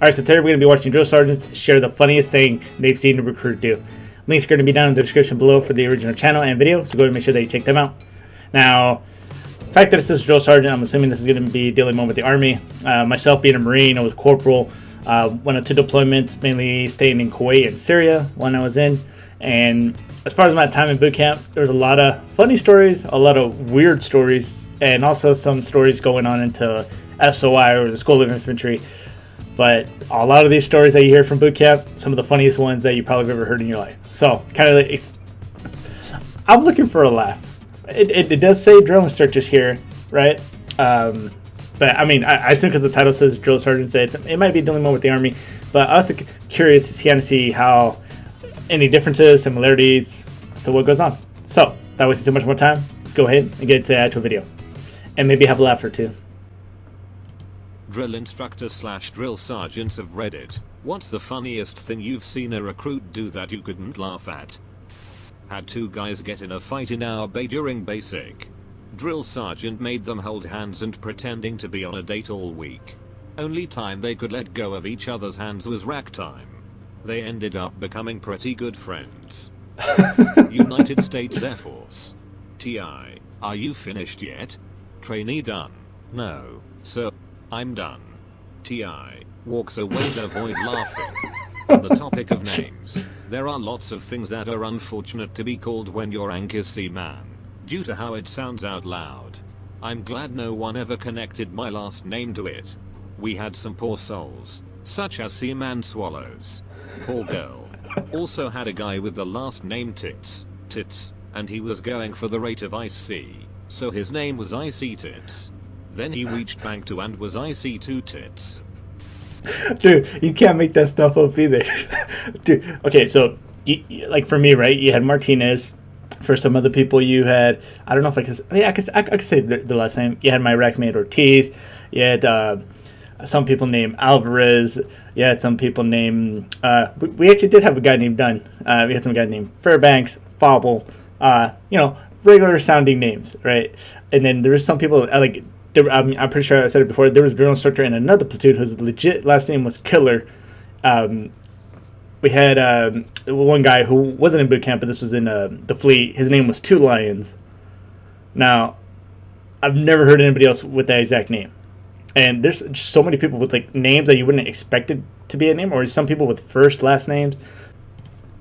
Alright, so today we're going to be watching drill sergeants share the funniest thing they've seen a recruit do. Links are going to be down in the description below for the original channel and video, so go and make sure that you check them out. Now, the fact that this is drill sergeant, I'm assuming this is going to be dealing more with the Army. Uh, myself being a Marine, I was corporal, uh, went on two deployments, mainly staying in Kuwait and Syria when I was in. And as far as my time in boot camp, there was a lot of funny stories, a lot of weird stories, and also some stories going on into SOI or the School of Infantry but a lot of these stories that you hear from boot camp, some of the funniest ones that you probably have ever heard in your life. So, kind of, like, I'm looking for a laugh. It, it, it does say drill instructors here, right? Um, but I mean, I, I assume because the title says drill sergeant, it, it might be dealing more with the army. But I was curious to kind of see how any differences, similarities, so what goes on. So, that wasting too much more time, let's go ahead and get to the actual video, and maybe have a laugh or two drill instructor slash drill sergeants of Reddit. What's the funniest thing you've seen a recruit do that you couldn't laugh at? Had two guys get in a fight in our bay during basic. Drill sergeant made them hold hands and pretending to be on a date all week. Only time they could let go of each other's hands was rack time. They ended up becoming pretty good friends. United States Air Force. TI. Are you finished yet? Trainee done. No. So I'm done. T.I. walks away to avoid laughing. On the topic of names, there are lots of things that are unfortunate to be called when you're Anchor Seaman, due to how it sounds out loud. I'm glad no one ever connected my last name to it. We had some poor souls, such as Seaman Swallows. Poor girl. Also had a guy with the last name Tits, Tits, and he was going for the rate of IC, so his name was Icy Tits. Then he reached back to and was icy two tits. Dude, you can't make that stuff up either. Dude, okay, so you, like for me, right? You had Martinez. For some other people, you had I don't know if I could. Yeah, I could. I, could say the, the, last name. You had my rack mate Ortiz. You had uh, some people named Alvarez. You had some people named. Uh, we, we, actually did have a guy named Dunn. Uh, we had some guy named Fairbanks, Fobble. Uh, you know, regular sounding names, right? And then there was some people like there, I'm, I'm, pretty sure I said it before. There was a drill instructor in another platoon whose legit last name was Killer. Um, we had um, one guy who wasn't in boot camp, but this was in uh, the fleet. His name was Two Lions. Now, I've never heard anybody else with that exact name. And there's just so many people with like names that you wouldn't expect it to be a name, or some people with first last names.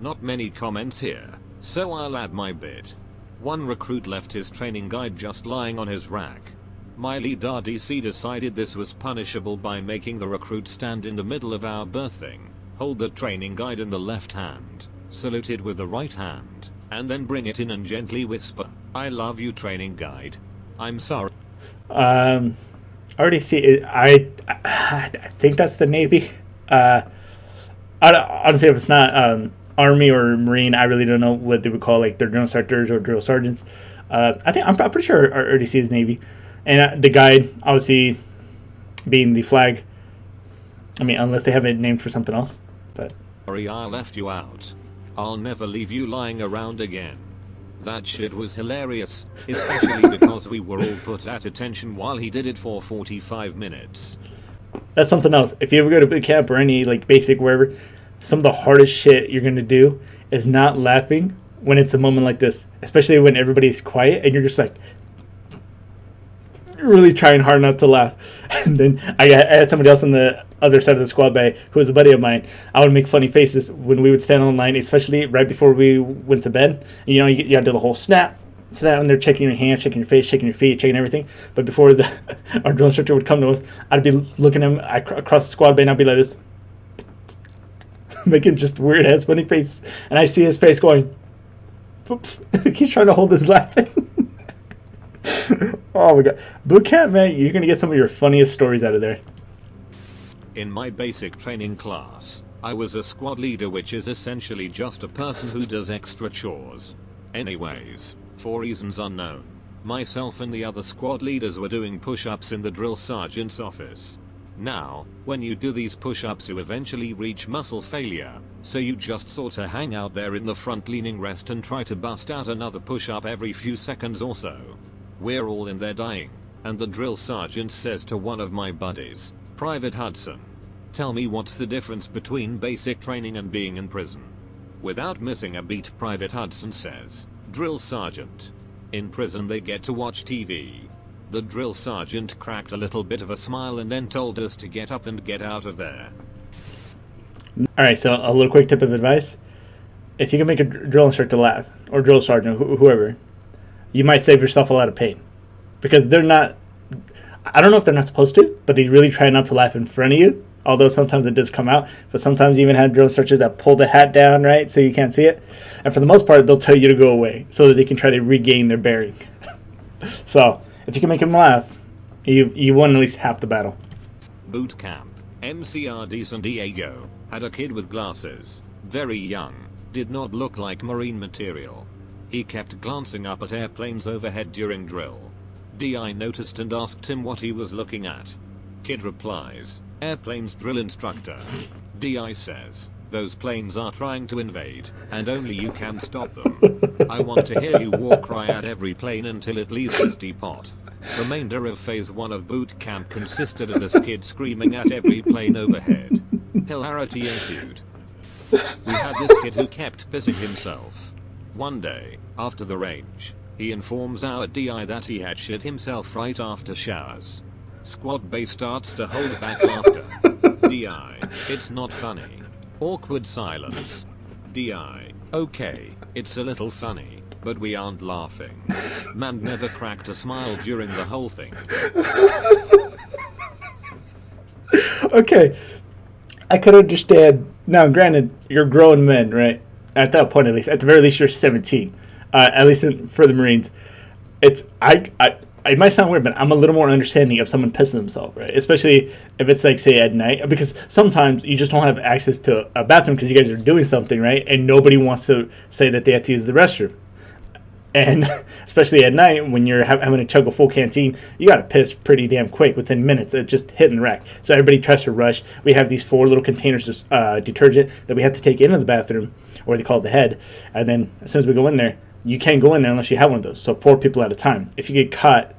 Not many comments here, so I'll add my bit. One recruit left his training guide just lying on his rack. My lead RDC decided this was punishable by making the recruit stand in the middle of our berthing, hold the training guide in the left hand, salute it with the right hand, and then bring it in and gently whisper, I love you training guide. I'm sorry. Um, RDC, I, I, I think that's the Navy. Uh, I, honestly, if it's not um, Army or Marine, I really don't know what they would call like their drill instructors or drill sergeants. Uh, I think I'm, I'm pretty sure RDC is Navy and uh, the guide obviously being the flag. I mean, unless they have it named for something else, but. Sorry, I left you out. I'll never leave you lying around again. That shit was hilarious, especially because we were all put at attention while he did it for 45 minutes. That's something else. If you ever go to boot camp or any like basic wherever, some of the hardest shit you're gonna do is not laughing when it's a moment like this, especially when everybody's quiet and you're just like, really trying hard not to laugh. And then I, had somebody else on the other side of the squad bay who was a buddy of mine. I would make funny faces when we would stand on line, especially right before we went to bed. You know, you, you got to do the whole snap. So that when they're checking your hands, checking your face, checking your feet, checking everything. But before the our drill instructor would come to us, I'd be looking at him across the squad bay and I'd be like this, making just weird ass funny faces. And I see his face going, he's trying to hold his laughing. oh my god. Boot camp, man, you're gonna get some of your funniest stories out of there. In my basic training class, I was a squad leader which is essentially just a person who does extra chores. Anyways, for reasons unknown, myself and the other squad leaders were doing push-ups in the drill sergeant's office. Now, when you do these push-ups you eventually reach muscle failure, so you just sorta hang out there in the front leaning rest and try to bust out another push-up every few seconds or so. We're all in there dying. And the drill sergeant says to one of my buddies, Private Hudson, Tell me what's the difference between basic training and being in prison? Without missing a beat Private Hudson says, Drill Sergeant. In prison they get to watch TV. The drill sergeant cracked a little bit of a smile and then told us to get up and get out of there. Alright, so a little quick tip of advice. If you can make a drill instructor laugh, or drill sergeant, wh- whoever, you might save yourself a lot of pain. Because they're not, I don't know if they're not supposed to, but they really try not to laugh in front of you. Although sometimes it does come out, but sometimes you even have drill instructors that pull the hat down, right, so you can't see it. And for the most part, they'll tell you to go away so that they can try to regain their bearing. so if you can make them laugh, you you won at least half the battle. Boot camp. MCRD San Diego. Had a kid with glasses. Very young. Did not look like marine material. He kept glancing up at airplanes overhead during drill. DI noticed and asked him what he was looking at. Kid replies, airplanes drill instructor. DI says, those planes are trying to invade, and only you can stop them. I want to hear you war cry at every plane until it leaves this depot. Remainder of phase 1 of boot camp consisted of this kid screaming at every plane overhead. Hilarity ensued. We had this kid who kept pissing himself. One day, after the range, he informs our DI that he had shit himself right after showers. Squad base starts to hold back laughter. DI, it's not funny. Awkward silence. DI, okay, it's a little funny, but we aren't laughing. Man never cracked a smile during the whole thing. okay, I could understand. Now, granted, you're grown men, right? At that point, at least, at the very least, you're 17. Uh, at least in, for the Marines, it's I, I. It might sound weird, but I'm a little more understanding of someone pissing themselves, right? Especially if it's like, say, at night, because sometimes you just don't have access to a bathroom because you guys are doing something, right? And nobody wants to say that they have to use the restroom and especially at night when you're ha- having to chug a full canteen, you got to piss pretty damn quick within minutes. It just hit and wreck. So everybody tries to rush. We have these four little containers of uh, detergent that we have to take into the bathroom, or they call it the head. And then as soon as we go in there, you can't go in there unless you have one of those. So four people at a time. If you get caught,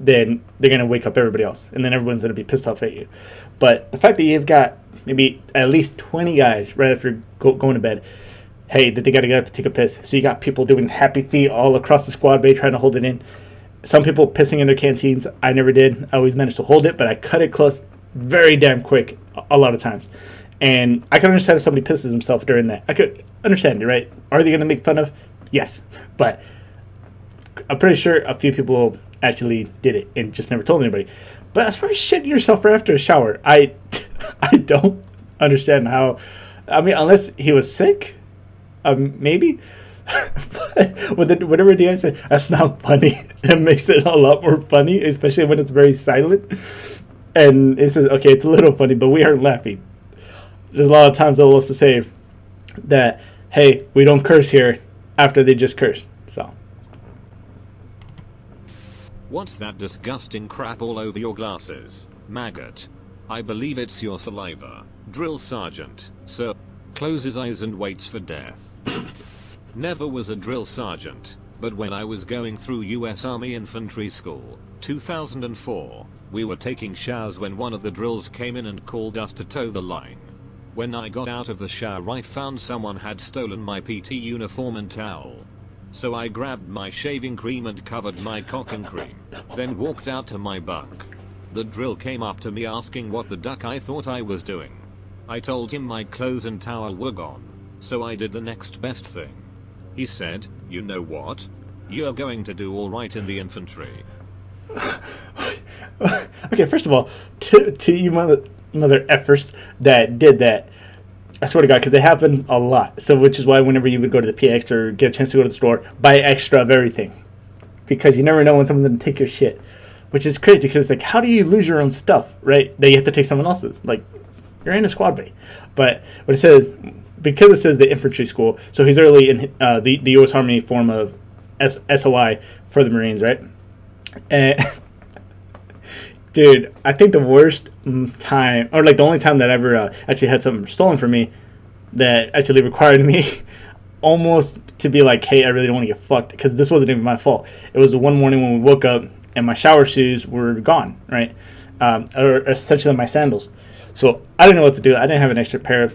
then they're gonna wake up everybody else, and then everyone's gonna be pissed off at you. But the fact that you've got maybe at least 20 guys right after go- going to bed hey, that they got to get up to take a piss. So you got people doing happy feet all across the squad bay trying to hold it in. Some people pissing in their canteens. I never did. I always managed to hold it, but I cut it close very damn quick a lot of times. And I can understand if somebody pisses himself during that. I could understand it, right? Are they going to make fun of? Yes. But I'm pretty sure a few people actually did it and just never told anybody. But as far as shitting yourself right after a shower, I, I don't understand how. I mean, unless he was sick, um, maybe. whatever the answer, that's not funny. It makes it a lot more funny, especially when it's very silent. And it says, okay, it's a little funny, but we aren't laughing. There's a lot of times they'll also say that, hey, we don't curse here after they just cursed. So. What's that disgusting crap all over your glasses? Maggot. I believe it's your saliva. Drill sergeant, sir. Closes eyes and waits for death. Never was a drill sergeant, but when I was going through US Army Infantry School, 2004, we were taking showers when one of the drills came in and called us to toe the line. When I got out of the shower I found someone had stolen my PT uniform and towel. So I grabbed my shaving cream and covered my cock in cream, then walked out to my bunk. The drill came up to me asking what the duck I thought I was doing. I told him my clothes and towel were gone, so I did the next best thing. He said, you know what? You're going to do alright in the infantry. okay, first of all, to, to you mother, mother effers that did that, I swear to God, because they happen a lot. So, which is why whenever you would go to the PX or get a chance to go to the store, buy extra of everything. Because you never know when someone's going to take your shit. Which is crazy because, like, how do you lose your own stuff, right? That you have to take someone else's. Like, you're in a squad bay. But what it says, because it says the infantry school, so he's early in uh, the, the U.S. Army form of S- SOI for the Marines, right? And dude, I think the worst time, or like the only time that I ever uh, actually had something stolen from me that actually required me almost to be like, hey, I really don't want to get fucked because this wasn't even my fault. It was the one morning when we woke up and my shower shoes were gone, right? Um, or essentially my sandals. So I didn't know what to do. I didn't have an extra pair.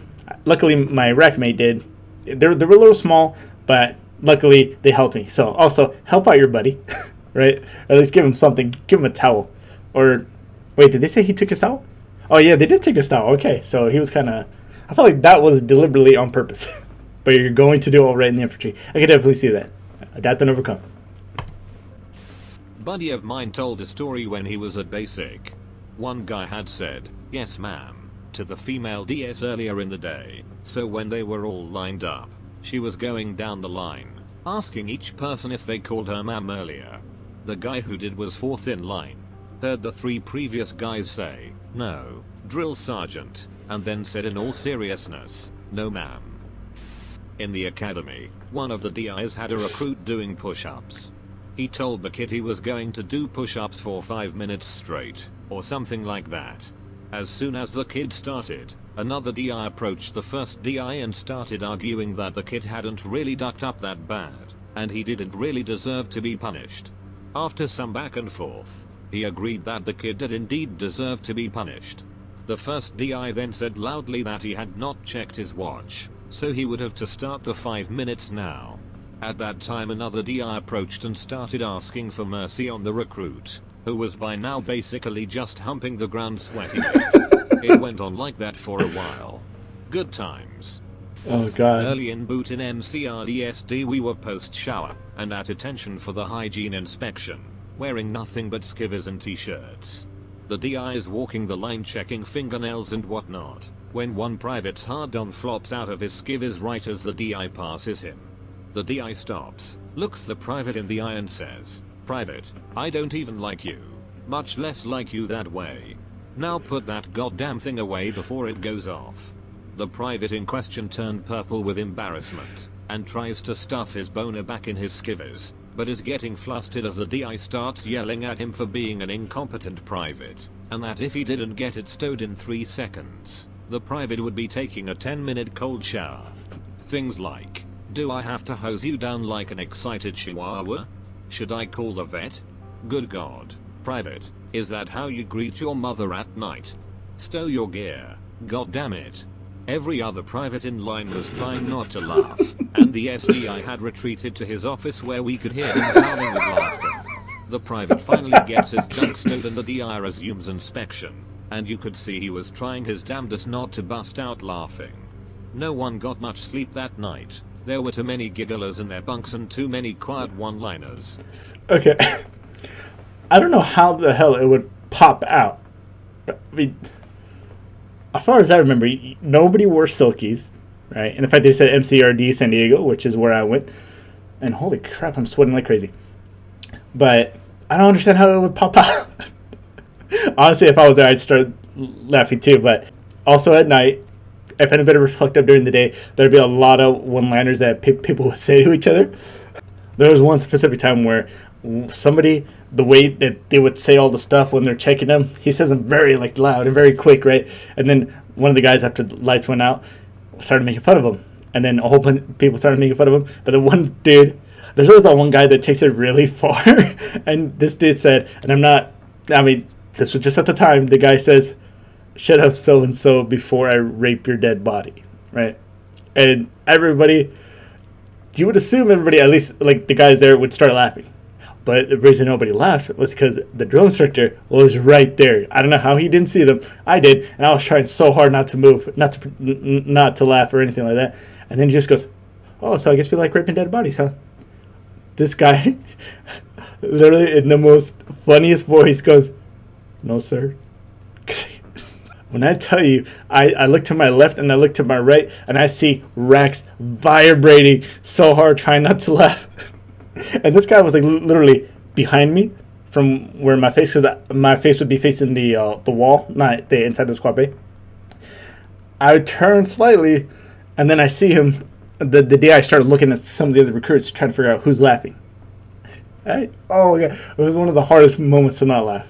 Luckily, my rack mate did. They're, they were a little small, but luckily they helped me. So also help out your buddy, right? Or at least give him something. Give him a towel. Or wait, did they say he took his towel? Oh yeah, they did take his towel. Okay, so he was kind of. I felt like that was deliberately on purpose. but you're going to do all right in the infantry. I could definitely see that. Adapt and overcome. Buddy of mine told a story when he was at basic. One guy had said, yes ma'am, to the female DS earlier in the day, so when they were all lined up, she was going down the line, asking each person if they called her ma'am earlier. The guy who did was fourth in line. Heard the three previous guys say, no, drill sergeant, and then said in all seriousness, no ma'am. In the academy, one of the DIs had a recruit doing push-ups. He told the kid he was going to do push-ups for 5 minutes straight, or something like that. As soon as the kid started, another DI approached the first DI and started arguing that the kid hadn't really ducked up that bad, and he didn't really deserve to be punished. After some back and forth, he agreed that the kid did indeed deserve to be punished. The first DI then said loudly that he had not checked his watch, so he would have to start the 5 minutes now. At that time another DI approached and started asking for mercy on the recruit, who was by now basically just humping the ground sweating. it went on like that for a while. Good times. Oh god. Early in boot in MCRDSD we were post shower, and at attention for the hygiene inspection, wearing nothing but skivvies and t-shirts. The DI is walking the line checking fingernails and whatnot, when one private's hard-on flops out of his skivvies right as the DI passes him. The DI stops, looks the private in the eye and says, Private, I don't even like you. Much less like you that way. Now put that goddamn thing away before it goes off. The private in question turned purple with embarrassment, and tries to stuff his boner back in his skivvies, but is getting flustered as the DI starts yelling at him for being an incompetent private, and that if he didn't get it stowed in 3 seconds, the private would be taking a 10 minute cold shower. Things like, do I have to hose you down like an excited chihuahua? Should I call the vet? Good god. Private, is that how you greet your mother at night? Stow your gear. God damn it. Every other private in line was trying not to laugh, and the SDI had retreated to his office where we could hear him howling with laughter. The private finally gets his junk stowed and the DI resumes inspection, and you could see he was trying his damnedest not to bust out laughing. No one got much sleep that night, there were too many gigglers in their bunks and too many quiet one-liners. Okay. I don't know how the hell it would pop out. I mean, as far as I remember, nobody wore silkies, right? And in fact, they said MCRD San Diego, which is where I went. And holy crap, I'm sweating like crazy. But I don't understand how it would pop out. Honestly, if I was there, I'd start laughing too. But also at night, if anybody ever fucked up during the day, there'd be a lot of one-liners that pe- people would say to each other. There was one specific time where somebody, the way that they would say all the stuff when they're checking them, he says them very like loud and very quick, right? And then one of the guys after the lights went out started making fun of him, and then a whole bunch of people started making fun of him. But the one dude, there's always that one guy that takes it really far, and this dude said, and I'm not, I mean, this was just at the time. The guy says shut up so and so before I rape your dead body, right? And everybody, you would assume everybody, at least like the guys there, would start laughing. But the reason nobody laughed was because the drill instructor was right there. I don't know how he didn't see them. I did, and I was trying so hard not to move, not to n- not to laugh or anything like that. And then he just goes, "Oh, so I guess we like raping dead bodies, huh?" This guy, literally in the most funniest voice, goes, "No, sir." When I tell you, I, I look to my left and I look to my right and I see Rex vibrating so hard trying not to laugh. and this guy was like literally behind me from where my face, because my face would be facing the uh, the wall, not the inside of the squad bay. I turn slightly and then I see him. The, the day I started looking at some of the other recruits trying to figure out who's laughing. Right? Oh, yeah. It was one of the hardest moments to not laugh.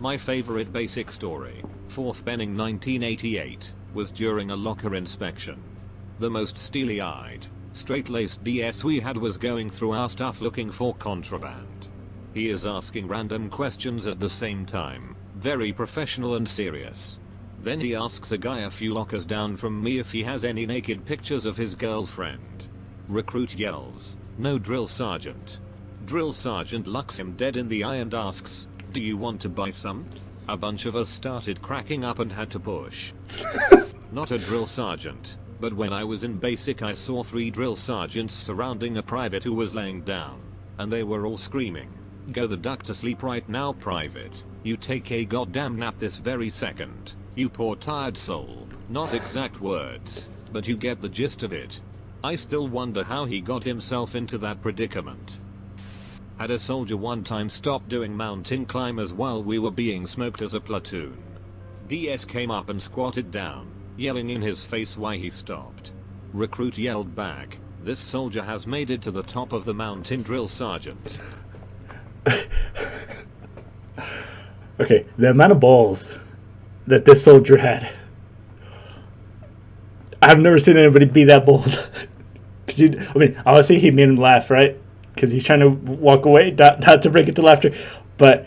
My favorite basic story, Fort Benning 1988, was during a locker inspection. The most steely-eyed, straight-laced DS we had was going through our stuff looking for contraband. He is asking random questions at the same time, Very professional and serious. Then he asks a guy a few lockers down from me if he has any naked pictures of his girlfriend. Recruit yells, no drill sergeant. Drill sergeant looks him dead in the eye and asks, do you want to buy some? A bunch of us started cracking up and had to push. Not a drill sergeant, but when I was in basic I saw three drill sergeants surrounding a private who was laying down. And they were all screaming, go the duck to sleep right now private, you take a goddamn nap this very second. You poor tired soul. Not exact words, but you get the gist of it. I still wonder how he got himself into that predicament. Had a soldier one time stop doing mountain climbers while we were being smoked as a platoon. DS came up and squatted down, yelling in his face why he stopped. Recruit yelled back, this soldier has made it to the top of the mountain drill sergeant. okay, the amount of balls that this soldier had. I've never seen anybody be that bold. Cause you, I mean, obviously he made him laugh, right? Because he's trying to walk away, not, not to break into laughter. But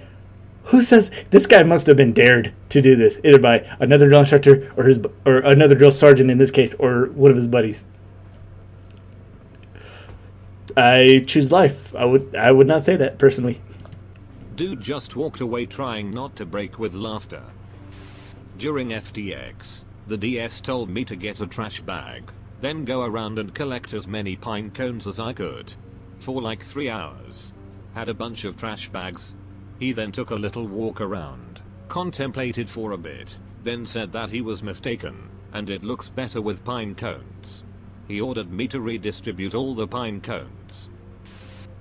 who says this guy must have been dared to do this, either by another drill instructor or his or another drill sergeant in this case, or one of his buddies? I choose life. I would I would not say that personally. Dude just walked away trying not to break with laughter. During FTX, the DS told me to get a trash bag, then go around and collect as many pine cones as I could. For like 3 hours. Had a bunch of trash bags. He then took a little walk around, contemplated for a bit, then said that he was mistaken, and it looks better with pine cones. He ordered me to redistribute all the pine cones.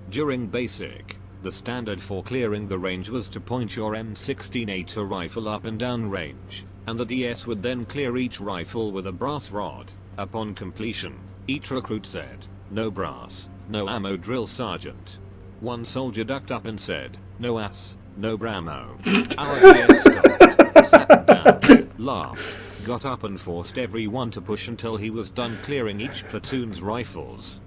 During basic, the standard for clearing the range was to point your M16A2 rifle up and down range and the DS would then clear each rifle with a brass rod. Upon completion, each recruit said, no brass, no ammo drill sergeant. One soldier ducked up and said, no ass, no bramo. Our DS stopped, sat down, laughed, got up and forced everyone to push until he was done clearing each platoon's rifles.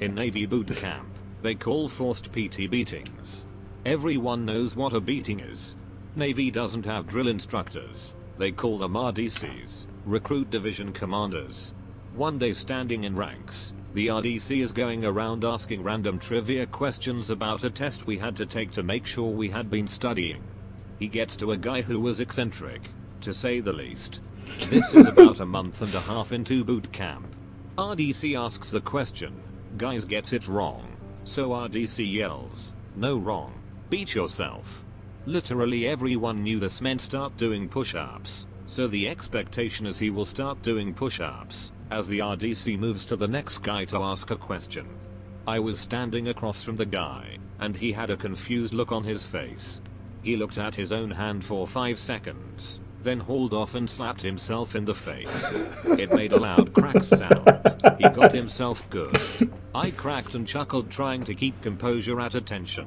In Navy boot camp, they call forced PT beatings. Everyone knows what a beating is. Navy doesn't have drill instructors. They call them RDCs, Recruit Division Commanders. One day standing in ranks, the RDC is going around asking random trivia questions about a test we had to take to make sure we had been studying. He gets to a guy who was eccentric, to say the least. This is about a month and a half into boot camp. RDC asks the question, guys gets it wrong. So RDC yells, no wrong, beat yourself. Literally everyone knew this meant start doing push-ups, so the expectation is he will start doing push-ups, as the RDC moves to the next guy to ask a question. I was standing across from the guy, and he had a confused look on his face. He looked at his own hand for 5 seconds, then hauled off and slapped himself in the face. It made a loud crack sound. He got himself good. I cracked and chuckled trying to keep composure at attention.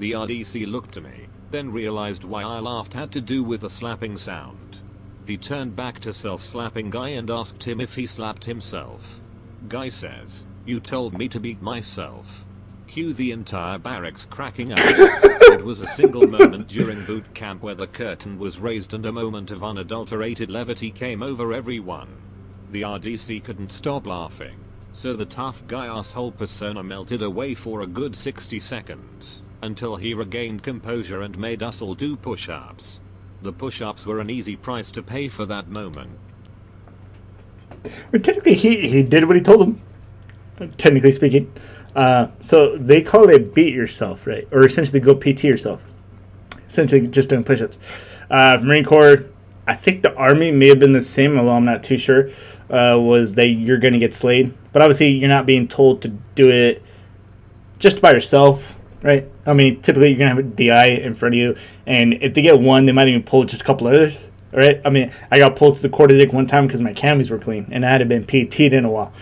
The RDC looked to me, then realized why I laughed had to do with the slapping sound. He turned back to self-slapping guy and asked him if he slapped himself. Guy says, you told me to beat myself. Cue the entire barracks cracking up. it was a single moment during boot camp where the curtain was raised and a moment of unadulterated levity came over everyone. The RDC couldn't stop laughing, so the tough guy asshole persona melted away for a good 60 seconds until he regained composure and made us all do push-ups. The push-ups were an easy price to pay for that moment. Technically, he, he did what he told him, technically speaking. Uh, so they call it beat yourself, right? Or essentially go PT yourself. Essentially just doing push-ups. Uh, Marine Corps, I think the Army may have been the same, although I'm not too sure, uh, was that you're going to get slayed. But obviously, you're not being told to do it just by yourself right? I mean, typically you're gonna have a DI in front of you, and if they get one, they might even pull just a couple others, right? I mean, I got pulled to the quarter deck one time because my camis were clean, and I hadn't been PT'd in a while.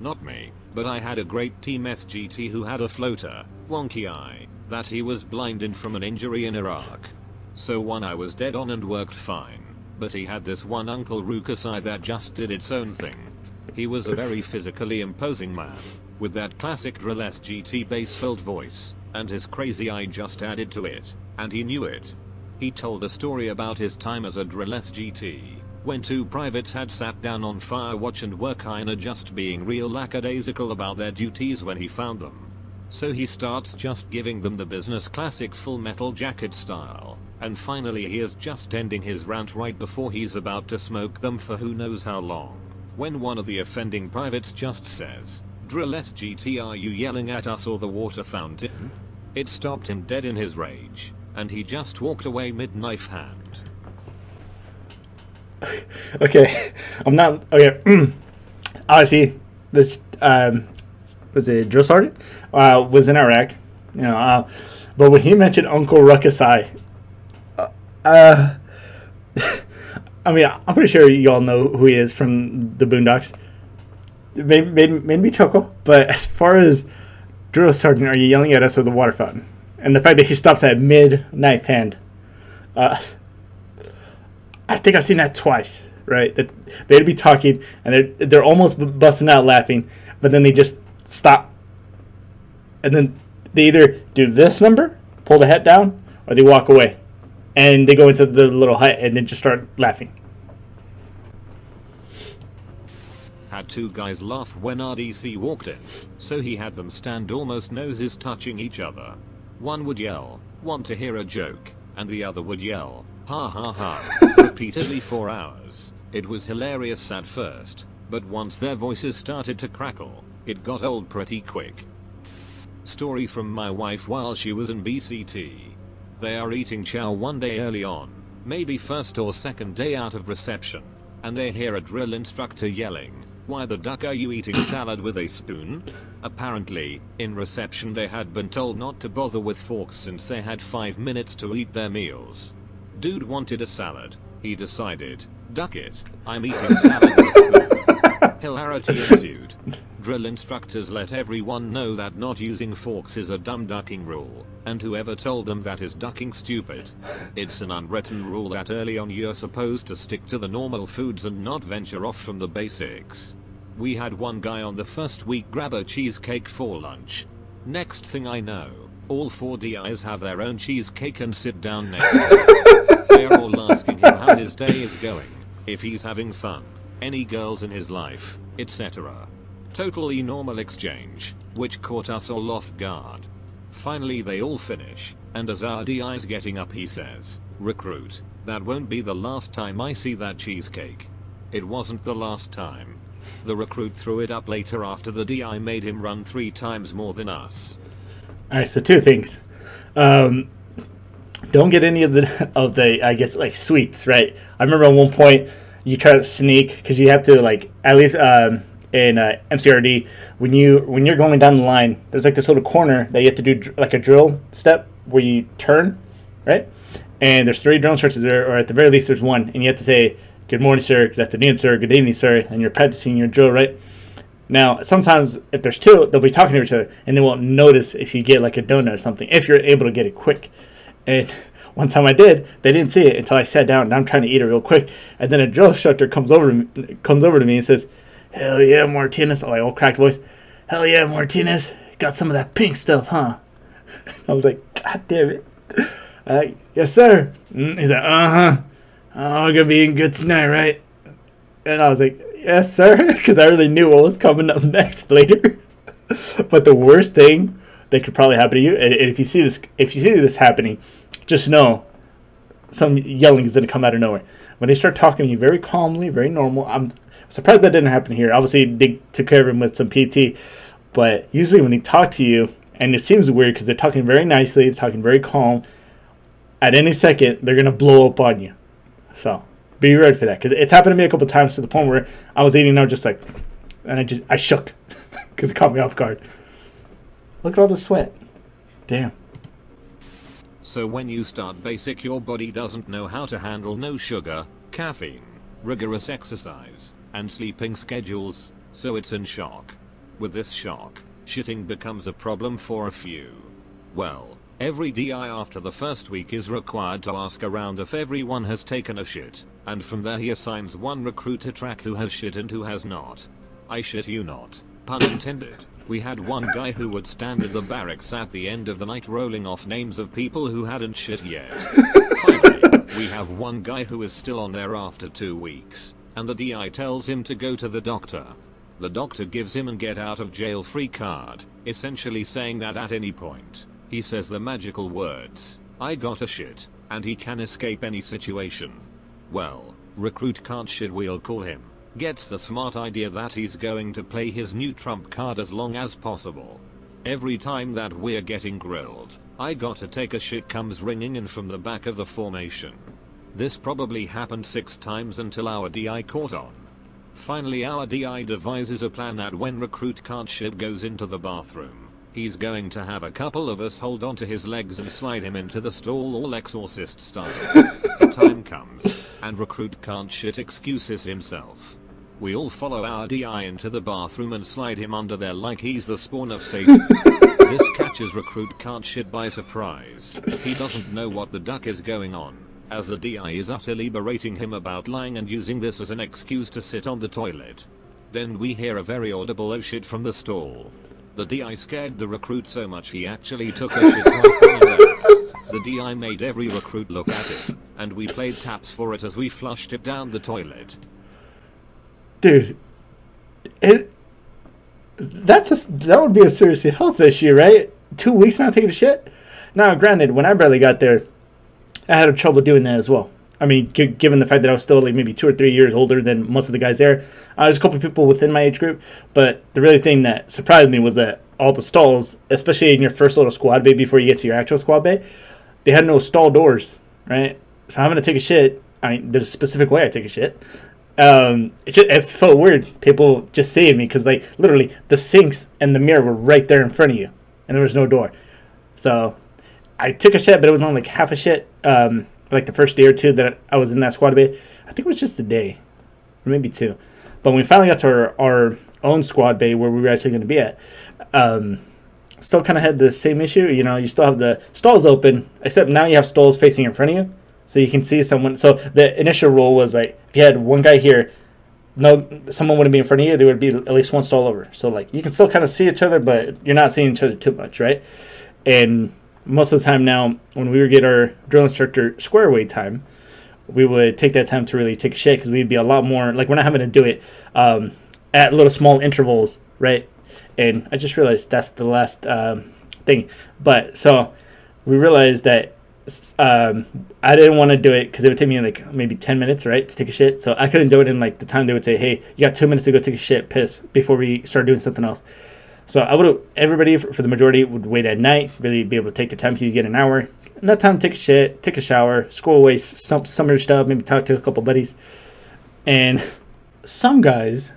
Not me, but I had a great team SGT who had a floater, wonky eye, that he was blinded from an injury in Iraq. So one eye was dead on and worked fine, but he had this one Uncle Ruckus eye that just did its own thing. He was a very physically imposing man, with that classic drill SGT bass filled voice, and his crazy eye just added to it, and he knew it. He told a story about his time as a drill SGT, when two privates had sat down on Firewatch and were kinda just being real lackadaisical about their duties when he found them. So he starts just giving them the business classic full metal jacket style, and finally he is just ending his rant right before he's about to smoke them for who knows how long. When one of the offending privates just says, Drill SGT are you yelling at us or the water fountain? It stopped him dead in his rage, and he just walked away mid knife hand. okay, I'm not okay. Obviously, this um, was it drill sergeant uh, was in Iraq, you know. Uh, but when he mentioned Uncle Ruckus I, uh, uh I mean, I'm pretty sure you all know who he is from the Boondocks. Made, made, made me chuckle. But as far as drill sergeant, are you yelling at us with a water fountain? And the fact that he stops at mid knife hand. Uh, I think I've seen that twice, right? That they'd be talking and they're they're almost busting out laughing, but then they just stop, and then they either do this number, pull the head down, or they walk away, and they go into the little hut and then just start laughing. Had two guys laugh when RDC walked in, so he had them stand almost noses touching each other. One would yell, want to hear a joke, and the other would yell, ha ha ha, repeatedly for hours. It was hilarious at first, but once their voices started to crackle, it got old pretty quick. Story from my wife while she was in BCT. They are eating chow one day early on, maybe first or second day out of reception, and they hear a drill instructor yelling, why the duck are you eating salad with a spoon? Apparently, in reception they had been told not to bother with forks since they had 5 minutes to eat their meals. Dude wanted a salad. He decided, duck it, I'm eating salad with a spoon. Hilarity ensued. Drill instructors let everyone know that not using forks is a dumb ducking rule, and whoever told them that is ducking stupid. It's an unwritten rule that early on you're supposed to stick to the normal foods and not venture off from the basics. We had one guy on the first week grab a cheesecake for lunch. Next thing I know, all four DIs have their own cheesecake and sit down next to him. They're all asking him how his day is going, if he's having fun, any girls in his life, etc. Totally normal exchange, which caught us all off guard. Finally they all finish, and as our DI's getting up he says, Recruit, that won't be the last time I see that cheesecake. It wasn't the last time. The recruit threw it up later after the DI made him run three times more than us. Alright, so two things. Um, don't get any of the of the I guess like sweets, right? I remember at one point you try to sneak because you have to like at least um, in uh, MCRD when you when you're going down the line, there's like this little corner that you have to do like a drill step where you turn, right? And there's three drill instructors there, or at the very least there's one, and you have to say good morning, sir, good afternoon, sir, good evening, sir, and you're practicing your drill, right? Now, sometimes if there's two, they'll be talking to each other, and they won't notice if you get like a donut or something, if you're able to get it quick. And one time I did, they didn't see it until I sat down, and I'm trying to eat it real quick, and then a drill instructor comes over comes over to me and says, "Hell yeah, Martinez!" Oh, like old cracked voice. Hell yeah, Martinez! Got some of that pink stuff, huh? I was like, God damn it! Uh, yes, sir. Mm, He's like, uh huh. Oh, we're gonna be in good tonight, right? And I was like, yes, sir, because I really knew what was coming up next later. but the worst thing that could probably happen to you, and, and if you see this, if you see this happening, just know some yelling is gonna come out of nowhere. When they start talking to you very calmly, very normal, I'm surprised that didn't happen here. Obviously, they took care of him with some PT, but usually when they talk to you, and it seems weird because they're talking very nicely, they're talking very calm. At any second, they're gonna blow up on you. So be ready for that because it's happened to me a couple times to the point where I was eating, and I was just like, and I just I shook because it caught me off guard. Look at all the sweat. Damn. So when you start basic your body doesn't know how to handle no sugar, caffeine, rigorous exercise, and sleeping schedules, so it's in shock. With this shock, shitting becomes a problem for a few. Well, every DI after the first week is required to ask around if everyone has taken a shit, and from there he assigns one recruit to track who has shit and who has not. I shit you not. Pun intended. We had one guy who would stand in the barracks at the end of the night rolling off names of people who hadn't shit yet. Finally, we have one guy who is still on there after two weeks, and the DI tells him to go to the doctor. The doctor gives him an get out of jail free card, essentially saying that at any point, he says the magical words, I got a shit, and he can escape any situation. Well, recruit can't shit we'll call him gets the smart idea that he's going to play his new trump card as long as possible. Every time that we're getting grilled, I gotta take a shit comes ringing in from the back of the formation. This probably happened 6 times until our DI caught on. Finally our DI devises a plan that when recruit can't shit goes into the bathroom, he's going to have a couple of us hold onto his legs and slide him into the stall all exorcist style. the time comes, and recruit can't shit excuses himself. We all follow our DI into the bathroom and slide him under there like he's the spawn of Satan. this catches recruit can't shit by surprise. He doesn't know what the duck is going on, as the DI is utterly berating him about lying and using this as an excuse to sit on the toilet. Then we hear a very audible oh shit from the stall. The DI scared the recruit so much he actually took a shit right there. The DI made every recruit look at it, and we played taps for it as we flushed it down the toilet dude, it that's a, that would be a serious health issue, right? Two weeks not taking a shit. Now, granted, when I barely got there, I had trouble doing that as well. I mean, g- given the fact that I was still like maybe two or three years older than most of the guys there, uh, there's a couple people within my age group. But the really thing that surprised me was that all the stalls, especially in your first little squad bay before you get to your actual squad bay, they had no stall doors, right? So I'm gonna take a shit. I mean, there's a specific way I take a shit um, it, just, it felt weird. People just seeing me because like literally the sinks and the mirror were right there in front of you, and there was no door. So I took a shit, but it was only like half a shit. Um, like the first day or two that I was in that squad bay, I think it was just a day, or maybe two. But when we finally got to our, our own squad bay where we were actually going to be at, um, still kind of had the same issue. You know, you still have the stalls open, except now you have stalls facing in front of you. So you can see someone. So the initial rule was like if you had one guy here, no, someone wouldn't be in front of you. There would be at least one stall over. So like you can still kind of see each other, but you're not seeing each other too much, right? And most of the time now, when we would get our drill instructor square away time, we would take that time to really take a shit because we'd be a lot more like we're not having to do it um, at little small intervals, right? And I just realized that's the last um, thing. But so we realized that um, I didn't want to do it because it would take me like maybe 10 minutes, right, to take a shit. So I couldn't do it in like the time they would say, hey, you got two minutes to go take a shit, piss, before we start doing something else. So I would everybody for the majority would wait at night, really be able to take the time. to get an hour, enough time to take a shit, take a shower, scroll away some summer stuff, maybe talk to a couple buddies. And some guys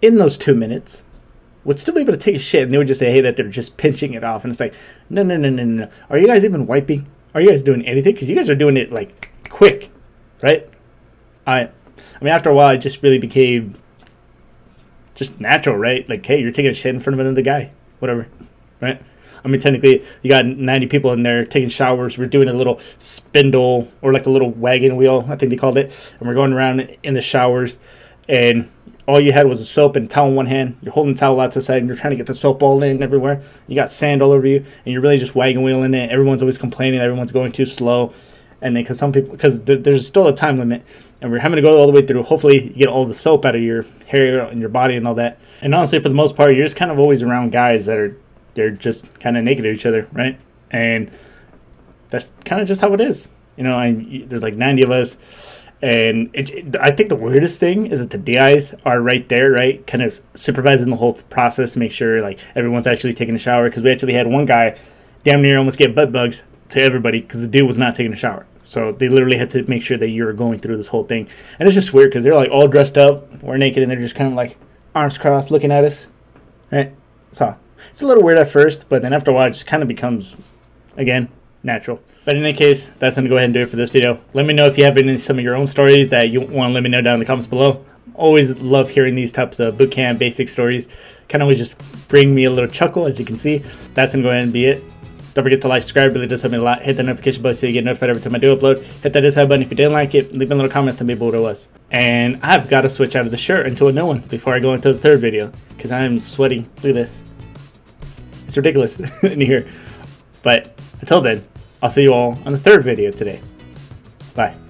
in those two minutes would still be able to take a shit and they would just say, hey, that they're just pinching it off. And it's like, no, no, no, no, no. Are you guys even wiping? Are you guys doing anything? Because you guys are doing it like quick, right? I, I mean, after a while, it just really became just natural, right? Like, hey, you're taking a shit in front of another guy, whatever, right? I mean, technically, you got 90 people in there taking showers. We're doing a little spindle or like a little wagon wheel, I think they called it, and we're going around in the showers, and all you had was a soap and towel in one hand. You're holding the towel out to the side and you're trying to get the soap all in everywhere. You got sand all over you and you're really just wagon wheeling it. Everyone's always complaining everyone's going too slow. And then because some people, because there, there's still a time limit and we're having to go all the way through. Hopefully you get all the soap out of your hair and your body and all that. And honestly, for the most part, you're just kind of always around guys that are, they're just kind of naked to each other, right? And that's kind of just how it is. You know, I, there's like 90 of us and it, it, I think the weirdest thing is that the DIs are right there, right, kind of supervising the whole process, make sure like everyone's actually taking a shower. Because we actually had one guy damn near almost get butt bugs to everybody because the dude was not taking a shower. So they literally had to make sure that you were going through this whole thing, and it's just weird because they're like all dressed up, we're naked, and they're just kind of like arms crossed, looking at us, right? So it's a little weird at first, but then after a while, it just kind of becomes, again, natural. But in any case, that's going to go ahead and do it for this video. Let me know if you have any some of your own stories that you want to let me know down in the comments below. Always love hearing these types of bootcamp basic stories. Kind of always just bring me a little chuckle, as you can see. That's going to go ahead and be it. Don't forget to like, subscribe, really does help me a lot. Hit the notification bell so you get notified every time I do upload. Hit that dislike button if you didn't like it. Leave a little comments to me what it was. And I've got to switch out of the shirt into a new one before I go into the third video. Because I'm sweating. Look at this. It's ridiculous in here. But until then, I'll see you all on the third video today. Bye.